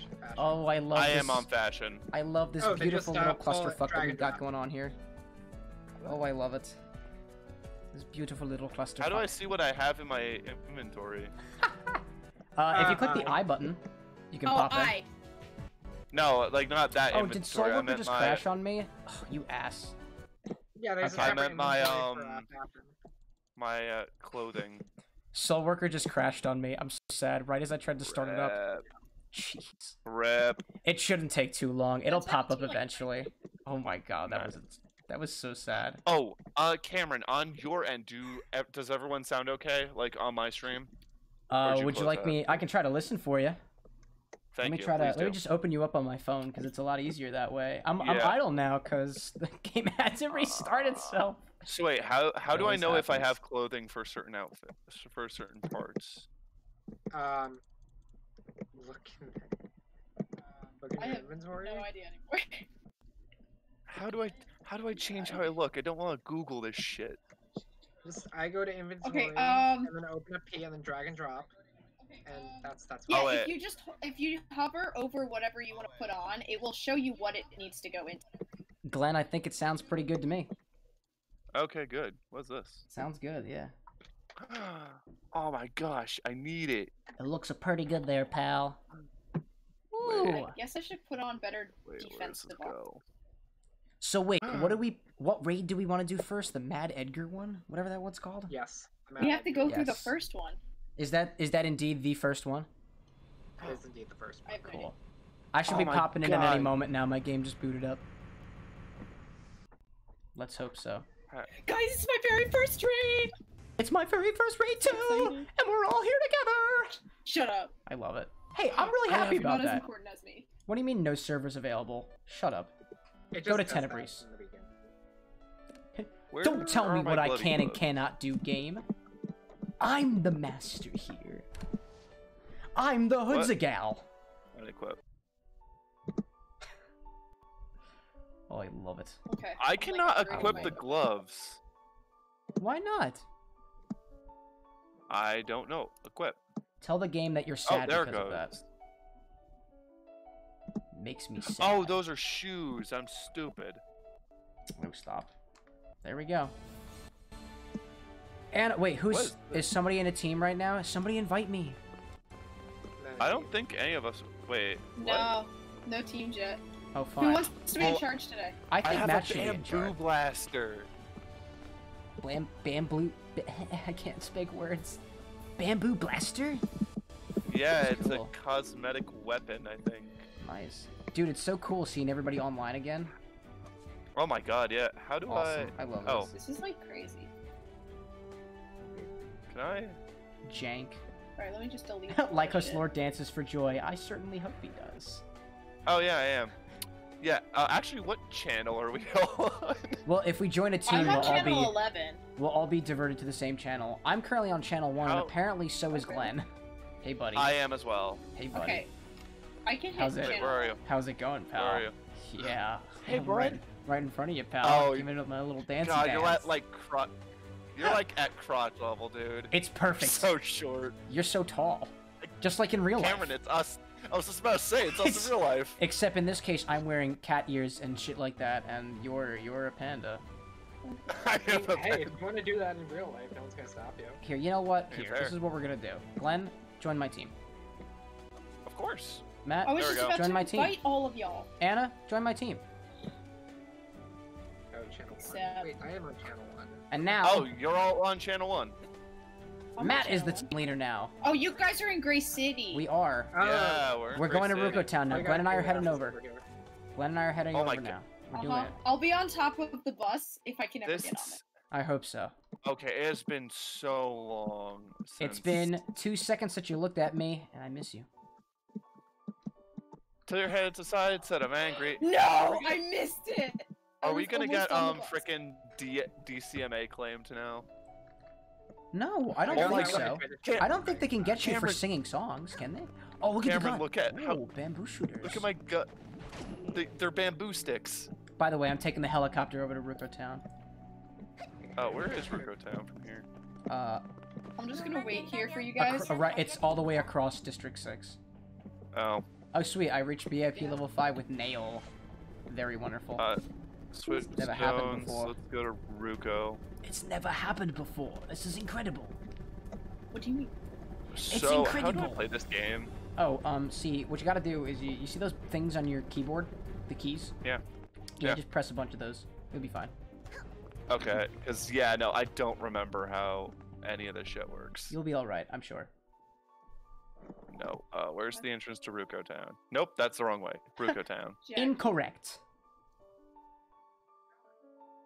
fashion. fashion. Oh, I love I this. am on fashion. I love this Oh, beautiful uh, little call it clusterfuck that we've got going on here. Oh, I love it. This beautiful little clusterfuck. How do I see what I have in my inventory? Uh, if you click Uh, the I button, you can Oh, pop in. I. No, like not that Oh, inventory. did SoulWorker just my. crash on me? Oh, you ass. Yeah, there's Okay. a I meant my, inventory for, uh, um, my uh, clothing. SoulWorker just crashed on me. I'm so sad. Right as I tried to start it up. Rep. Jeez. Rep. It shouldn't take too long. It'll It's pop up happened to me, like, eventually. Oh my god, that was that was so sad. Oh, uh, Cameron, on your end, do does everyone sound okay? Like on my stream? Uh, Where'd you would you like that? me? I can try to listen for you. Thank let me you. try to. please Let me just open you up on my phone because it's a lot easier that way. I'm I'm idle now because the game had to restart itself. So wait, how how do I always know if I have clothing for certain outfits for certain parts? Um, look in, look in I your have. No idea anymore. How do I how do I change how I look? I don't want to Google this shit. Just I go to inventory um, and then open a P and then drag and drop, and that's that's Yeah, Oh, what- if wait. you just if you hover over whatever you want to put on, it will show you what it needs to go into. Glenn, I think it sounds pretty good to me. Okay, good. What's this? Sounds good, yeah. oh my gosh, I need it. It looks a pretty good there, pal. Wait. Ooh. I guess I should put on better Wait, where does defensive. this? So wait, what do we? What raid do we want to do first? The Mad Edgar one, whatever that one's called. yes. the We map have to go through the first one. Is that is that indeed the first one? is indeed the first I one. have no idea. Cool. I should Oh be my popping in at any moment now. My game just booted up. Let's hope so. Guys, it's my very first raid. It's my very first raid too, excited. and we're all here together. Shut up. I love it. Hey, I'm really I know, happy you're not about as that. important as me. What do you mean no servers available? Shut up. It Go to does Tenebris. from the beginning. Where Don't tell me what I bloody can and cannot do, game. I'm the master here. I'm the What? Hoodzagal. Unequip. Oh, I love it. Okay. I I'm, like, cannot equip the gloves. Why not? I don't know. Equip. Tell the game that you're Oh, sad there it because of that. Makes me sad. Oh, those are shoes. I'm stupid. No, stop. There we go. And wait, who's What is is somebody in a team right now? Somebody invite me. I don't think any of us. Wait. What? No, no teams yet. Oh, fine. Who wants to be in charge today? I I think have Matt a should bamboo blaster. Bam, bamboo. I can't speak words. Bamboo blaster. Yeah, it's cool. a cosmetic weapon, I think. Nice, dude. It's so cool seeing everybody online again. Oh my god, yeah. How do Awesome. I love Oh. this. This is like crazy. Can I? Jank. Alright, let me just delete. all like this us. Lord dances for joy. I certainly hope he does. Oh yeah, I am. Yeah. Uh, actually, what channel are we on? Well, if we join a team, I'm we'll on all channel be 11. we'll all be diverted to the same channel. I'm currently on channel one, and How- apparently so is Okay. Glenn. Hey, buddy. I am as well. Hey, buddy. Okay. I can hit How's it? Wait, channel. where are you? How's it going, pal? Where are you? Yeah. Hey, I'm bud. Right, right in front of you, pal. Oh, Giving it my little dance. God, you're at like crotch. You're like at crotch level, dude. It's perfect. So short. You're so tall. Just like in real life. Cameron, it's us. I was just about to say, it's us It's- real life. Except in this case, I'm wearing cat ears and shit like that, and you're you're a panda. I I am mean, a hey, if you want to do that in real life, no one's gonna stop you. Here, you know what? Here, fair. this is what we're gonna do. Glenn, join my team. Of course. Matt, I was There we just go. about Join to my team. invite all of y'all. Anna, join my team. Go to channel one. Except- Wait, I am on channel one. And now, Oh, you're all on channel one. I'm on Matt is the team leader now. Oh, you guys are in Gray City. We are. Yeah, we're. in We're Gray going to City. Ruko Town now. Glenn and I are heading over. over. Glenn and I are heading Oh over God. now. We're Uh-huh. it. I'll be on top of the bus if I can ever This. get on it. I hope so. Okay, it has been so long. Since... It's been two seconds since you looked at me, and I miss you. Tilt your head to side, said I'm angry. No, I missed it. Are we gonna get on um bus. frickin' D- DCMA claimed now? No, I don't think so. God. Can't- I don't think they can get you for singing songs, can they? Oh, look at the gun. look at how- bamboo shooters. Look at my gut. They, they're bamboo sticks. By the way, I'm taking the helicopter over to Ruko Town. Oh, where is Rico Town from here? Uh, I'm just gonna wait here for you guys. acro- right, it's all the way across District Six. Oh, Oh, sweet. I reached VIP level 5 with Nail. Very wonderful. Uh, switch Never happened stones. before. Let's go to Ruko. It's never happened before. This is incredible. What do you mean? It's So, how do I incredible. play this game? Oh, um, see, what you gotta do is you, you see those things on your keyboard? The keys? Yeah. Yeah, Yeah. just press a bunch of those. You'll be fine. Okay, because yeah, no, I don't remember how any of this shit works. You'll be alright, I'm sure. No, uh, where's the entrance to Ruko Town? Nope, that's the wrong way. Ruko Town. Incorrect.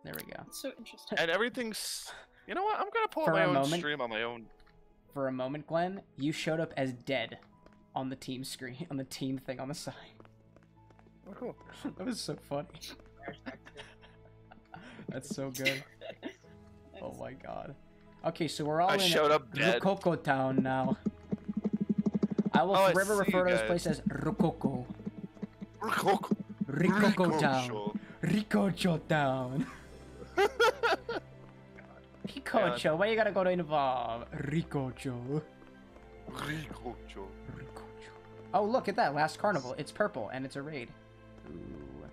There we go. it's so interesting. And everything's. You know what? I'm gonna pull For my own moment- stream on my own. For a moment, Glenn, you showed up as dead on the team screen, on the team thing on the side. Oh, cool. that was so funny. That's so good. Oh my god. Okay, so we're all I in showed up dead. Rococo Town now. I will Oh, I forever see refer to this place as Rococo. Ruko- Ricoco Ruko Town. Show. Ricocho Town. Ricocho, where you gotta go to involve? Ricocho. Ruko Show. Ricocho. Oh, look at that. Last carnival. It's purple and it's a raid. Ooh.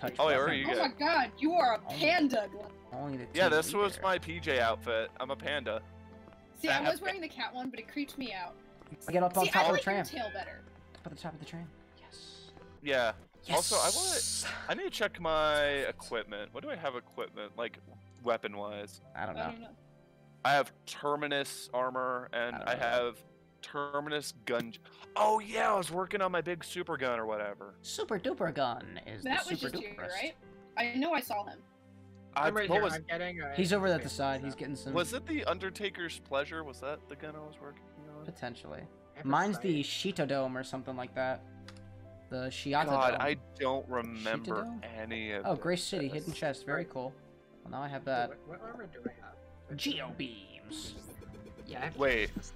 Touch Oh, wait, where are button. you Oh my god, you are a panda, Glenn. Only the Yeah, team this was leader. my PJ outfit. I'm a panda. See, I was wearing the cat one, but it creeps me out. I get up on See, top I of like the your tram. tail better. Up at the top of the train. Yes. Yeah. Yes. Also, I wanna- I need to check my equipment. What do I have equipment like weapon wise? I don't I know. don't know. I have Terminus armor and I I, have Terminus gun. Oh yeah, I was working on my big super gun or whatever. Super duper gun is That the was super just you, right? I know I saw him. I, I'm right here. was I'm getting. A He's over at the side. He's getting some. was it the Undertaker's pleasure? Was that the gun I was working on? Potentially. I have a Mine's the sight. Shito Dome or something like that. The Shiata God, Dome. I don't remember Dome? any of. Oh, Grace City, this. hidden chest. Very cool. Well, now I have that. What, what armor do I have? Geo beams. Yeah. I have Wait. Jesus.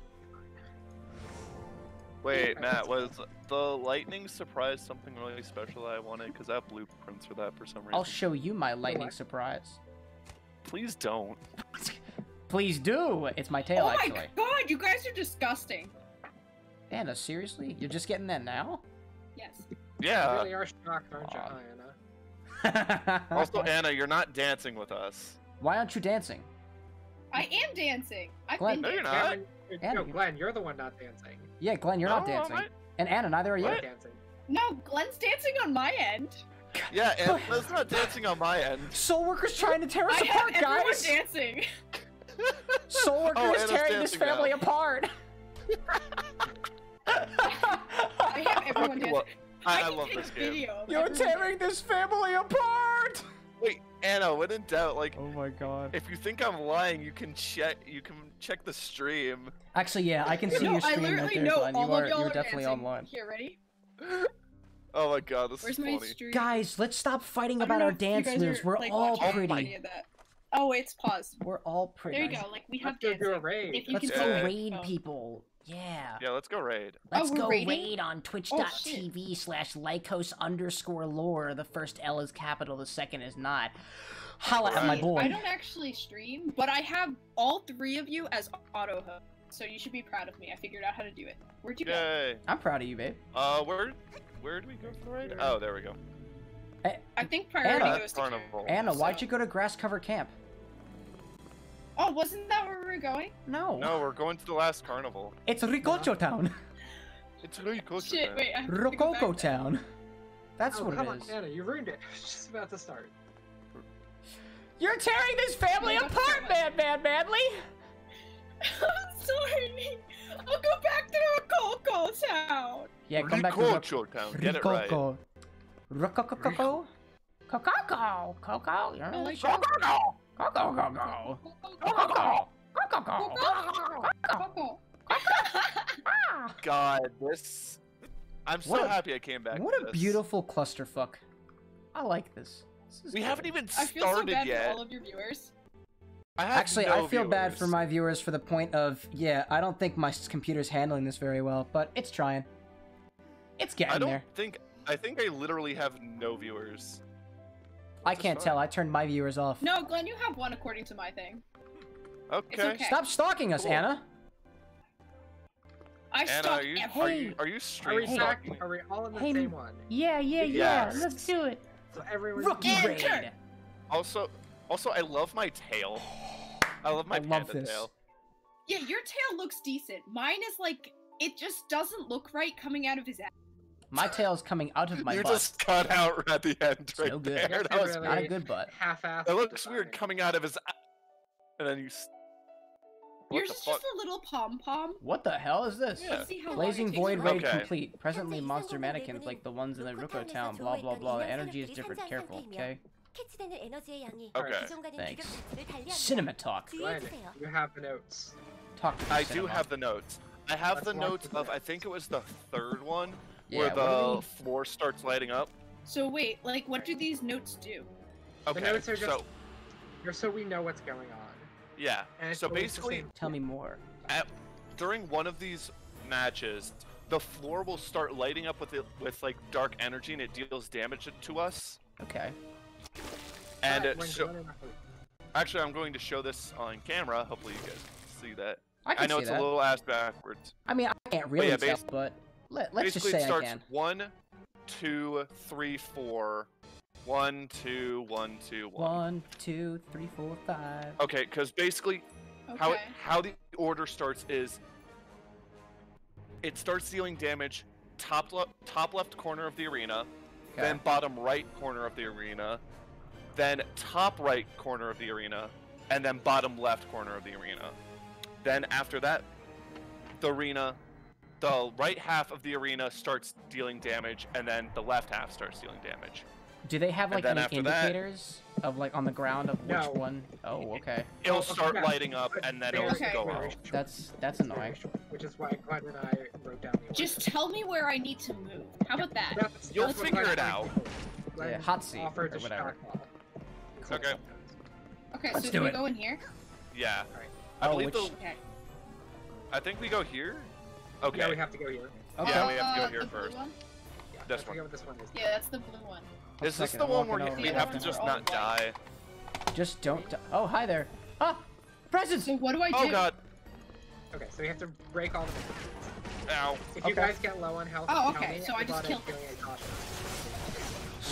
Wait, Matt, was the lightning surprise something really special I wanted? Because I have blueprints for that for some reason. I'll show you my lightning what? surprise. Please don't. Please do. It's my tail, oh my actually. god, you guys are disgusting. Anna, seriously? You're just getting that now? Yes. You Yeah. really are shocked, aren't you, Aw. Oh, Anna? Also, Anna, you're not dancing with us. Why aren't you dancing? I am dancing. I've Glenn- been No, you're dancing. not. Cameron, you're- Anna, no, you- Glenn, you're the one not dancing. Yeah, Glenn, you're not No, I'm dancing. not- And Anna, neither are you. You're dancing. No, Glenn's dancing on my end. Yeah, and that's not dancing on my end. SoulWorkers trying to tear us I have apart, everyone guys! dancing. SoulWorkers Oh, Anna's tearing this family now. apart! I have everyone Okay, dancing. well, I, I can love this game. video You're everyone tearing this family apart! Wait, Anna, when in doubt, like, Oh my god. if you think I'm lying, you can check. You can check the stream. Actually, yeah, I can see no, your I stream literally right there, know all You are, of y'all you're definitely dancing. online. Here, ready? Oh my god, this Where's is my funny. stream? Guys, let's stop fighting about our dance moves. are, We're like, all watching pretty. Any of that. Oh, it's paused. We're all pretty. There you go. Like we have Let's do a raid. If you Let's can go Yeah. raid Oh. people. Yeah. Yeah, let's go raid. Let's we're go raiding? raid on Oh, twitch.tv slash lycos underscore lore. The first L is capital, the second is not. Holla at my Right. boy. I don't actually stream, but I have all three of you as auto host, so you should be proud of me. I figured out how to do it. Where'd you go? Yay. I'm proud of you, babe. Uh, where, where do we go for the raid? Oh, there we go. I think priority Anna. goes to Carnival. Karen, Anna, why'd so- you go to grass cover camp? Oh, wasn't that where we were going? No. No, we're going to the last carnival. It's Ricocho Town. It's really cool. Shit, wait, I have to Rococo. Town. That's oh, what come it on. Anna, you ruined it. It's just about to start. You're tearing this family No, apart, not man, man, madly. I'm sorry. I'll go back to Rococo Town. Yeah, come back to Roc- Culture Town. Get it right. Ricoco. Rococo. Cococo. Coco. You're I like Cococo. God, this. I'm so What a- happy I came back. What to a this. beautiful clusterfuck. I like this. This is We good. haven't even I feel so started bad yet. for all of your viewers. I have Actually, no I feel bad for viewers. my viewers for the point of, yeah, I don't think my s- computer's handling this very well, but it's trying. It's getting I don't there. think. I think I literally have no viewers. I can't tell. I turned my viewers off. No, Glenn, you have one according to my thing. Okay. okay. Stop stalking us, Cool. Anna. I Anna, stalk are you, every- are you are you Are stream we stalking? Are we all in the Hey, same one? Yeah, yeah, yeah. Yes. Let's do it. So everyone's Rookie Enter. raid. Also, also, I love my tail. I love my I love panda this. tail. Yeah, your tail looks decent. Mine is like it just doesn't look right coming out of his ass. My tail's coming out of my you butt. You just cut out at the end it's right no good. there. That was really not a good butt. Half-assed. That looks design. weird coming out of his and then you what Yours is just a little pom pom. What the hell is this? Yeah. Blazing Void Raid okay. complete. Presently, monster mannequins like the ones in the Ruko town. Blah blah blah. The energy is different. Careful, okay? Okay. Thanks. Cinema talk. Glenn, you have the notes. Talk. I cinema. do have the notes. I have Let's the notes of. I think it was the third one yeah, where the floor starts lighting up. So wait, like what do these notes do? Okay, notes are just- so Just so we know what's going on. yeah, And so basically same- Tell me more. at, during one of these matches, the floor will start lighting up with it with like dark energy and it deals damage to us. Okay. And Alright, it when actually, I'm going to show this on camera. Hopefully, you guys can see that. I can know see it's that. a little ass backwards. I mean, I can't really yeah, tell, but let, let's just Basically, say it I starts can. one, two, three, four, one, two, one, two, one. One, two, three, four, five. Okay, because basically Okay. how it, how the order starts is it starts dealing damage top le- top left corner of the arena, Okay. then bottom right corner of the arena, then top right corner of the arena, and then bottom left corner of the arena. Then after that, the arena, the right half of the arena starts dealing damage, and then the left half starts dealing damage. Do they have like any after that- indicators of like on the ground of which No. one? Oh, okay. It'll start yeah, lighting up, and then it'll Okay. go very out. That's that's annoying. Which is why Glenn and I wrote down the order. Just tell me where I need to move. How about that? That's- You'll that's figure it out. Yeah, hot seat or whatever. shotball. Okay. Okay, Let's so do do we it. go in here? Yeah. Alright. I Oh, believe which- the Okay. I think we go here. Okay. Yeah, we have to go here. Okay. Yeah, we have to go Uh, here the blue first. one? Yeah, This I one. what this one is. Yeah, that's the blue one. Is this second, the one where you, we have to just not die? Just don't. di- Oh, hi there. Ah, presents. So what do I do? Oh god. Okay, so we have to break all the Ow. If you guys get low on health, Oh, tell okay, me so I just about killed feeling a caution.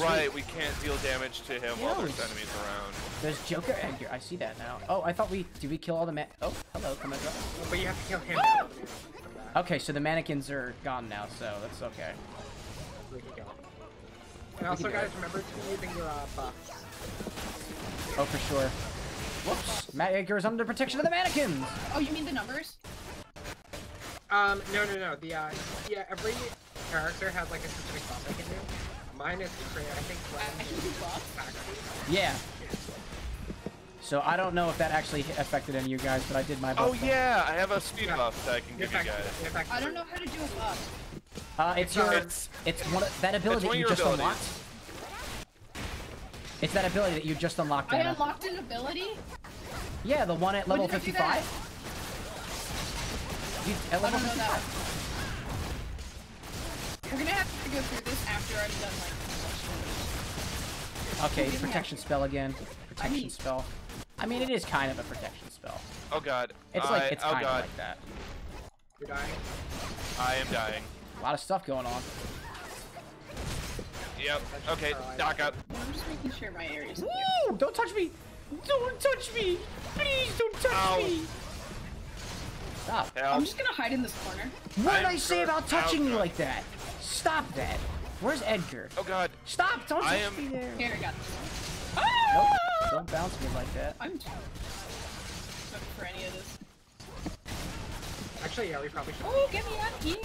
Right, we can't deal damage to him while there's enemies around. There's Joker Edgar. I see that now. Oh, I thought we did we kill all the men. Oh, hello, come on. But you have to kill him. To eliminate him from that. Okay, so the mannequins are gone now, so that's okay. We can kill. And also, guys, it. remember to be using your uh, buffs. Oh, for sure. Whoops. Mad Edgar is under protection of the mannequins. Oh, you mean the numbers? Um, no, no, no. The uh, yeah, every character has like a specific buff they can do. Mine is clear. I think I I can do buffs. Faculty. Yeah. So I don't know if that actually affected any of you guys, but I did my buff. Oh yeah, I have a speed Yeah. buff that I can give you guys. I don't know how to do a buff. Uh, it's your, It's it's one of, that ability one that you your just abilities. unlocked. It's that ability that you just unlocked, I Anna. unlocked an ability? Yeah, the one at level did I do 55. You, at I level don't know that. 55. We're gonna have to go through this after I'm done, like, Okay, protection spell again. Protection mean- spell. I mean, it is kind of a protection spell. Oh god. It's I, like it's oh kind of god. like that. You're dying. I am dying. A lot of stuff going on. Yep. Okay, Dock up. I'm just making sure my area's clear. Woo! Don't touch me! Don't touch me! Please don't touch Ow. me! Stop. I'm just gonna hide in this corner. What did I'm say good. about touching you like that? Stop that. Where's Edgar? Oh god. Stop! Don't touch am- me there. Here, I got this. Nope. Don't bounce me like that. I'm too not for any of this. Actually, yeah, we probably should. Oh, get me out of here!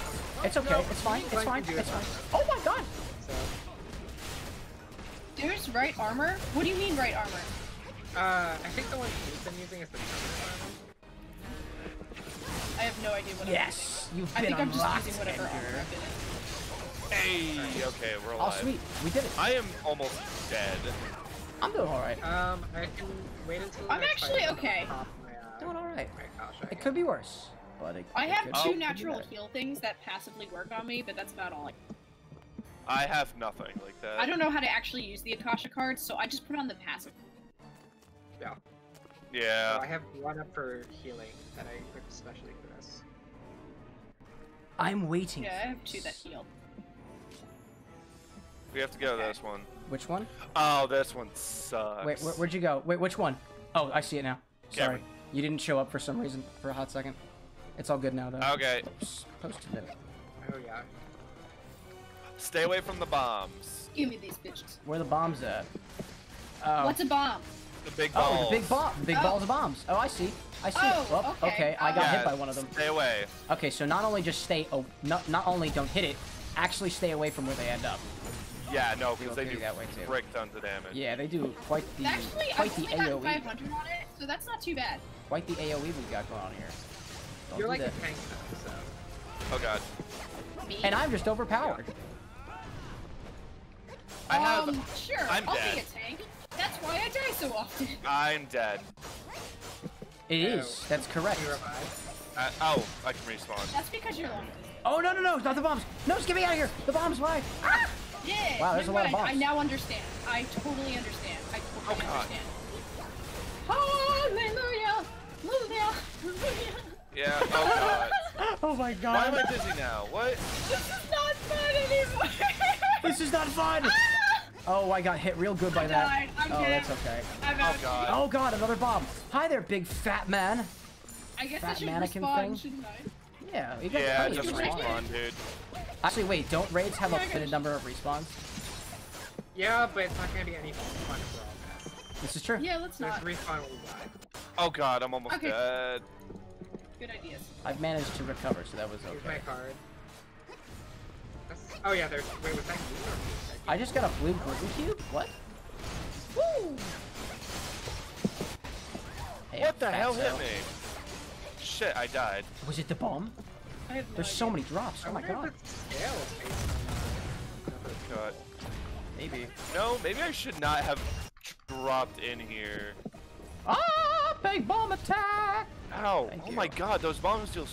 It's okay. no, It's fine. It's fine. It's it. fine. Oh my god! So, There's right armor? What do you mean right armor? uh, I think the one he's been using is the permanent I have no idea what Yes! You've I'm been I think I'm just using whatever armor I've been in. Hey. Okay, we're alive. Oh, sweet. We did it. I am almost dead. I'm doing alright. Um, I can wait until. I'm actually okay. My, uh, Doing alright. my I It could be worse, but it, I it have could- Oh. two natural heal things that passively work on me, but that's about all. I have nothing like that. I don't know how to actually use the Akasha cards, so I just put on the passive. Yeah. Yeah. So I have one up for healing that I equipped especially for this. I'm waiting. Yeah, I have two that heal. We have to go to this one. Which one? Oh, this one sucks. Wait, where, where'd you go? Wait, which one? Oh, I see it now. Sorry. Cameron. You didn't show up for some reason for a hot second. It's all good now, though. Okay, Oops, Post-it note. Oh yeah. stay away from the bombs. Give me these bitches. Where the bombs at? Oh. What's a bomb? The big Oh, the big bomb. Big Oh. balls of bombs. Oh, I see. I see. Oh, Well, okay. I got Oh. hit by one of them. Stay away. Okay, so not only just stay, oh, not not only don't hit it, actually stay away from where they end up. Yeah, no, because They they do kill that way, too. frick tons of damage. Yeah, they do quite the Actually, quite I've the only gotten AOE. 500 on it, so that's not too bad. Quite the AOE we got going on here. Don't You're like that. a tank though, so. Oh god. Me? And I'm just overpowered. I have. Um, sure, I'm I'll dead. be a tank. That's why I die so often. I'm dead. It Oh. is. That's correct. You revive. Uh, oh, I can respawn. That's because you're long. Oh no no no! Not the bombs! No, just get me out of here! The bombs! Why? Ah! Yeah. Wow, there's a never lot of mind. I bombs. now understand. I totally understand. I totally Oh, God. understand. Hallelujah! Hallelujah! Hallelujah! Yeah. Oh god. Oh my Why god! am I dizzy now? What? This is not fun anymore! This is not fun! Ah! Oh, I got hit real good by I that. died. I'm oh, dead. that's okay. I'm Oh god. Oh god, another bomb. Hi there, big fat man. I guess Fat I should mannequin respawn, thing? shouldn't I? Yeah, you got Yeah, just of right respawn. respawn, dude. Actually, wait, don't raids have a my limited number of respawns? Yeah, but it's not gonna be any fun if we're all dead. This is true. Yeah, let's There's not. respawn when we die. Oh god, I'm almost Okay. dead. Good ideas. I've managed to recover, so that was okay. Here's okay. my card. That's... Oh yeah, there's. Wait, was that you or me? I just got a blue green cube? What? Woo! Hey, What the hell hit me? Shit, I died. Was it the bomb? I have no There's so many drops. I Oh my wonder god. If it's scales based on God. Maybe. No, maybe I should not have dropped in here. Ah, big bomb attack! Ow! Thank oh you. my god, those bombs deal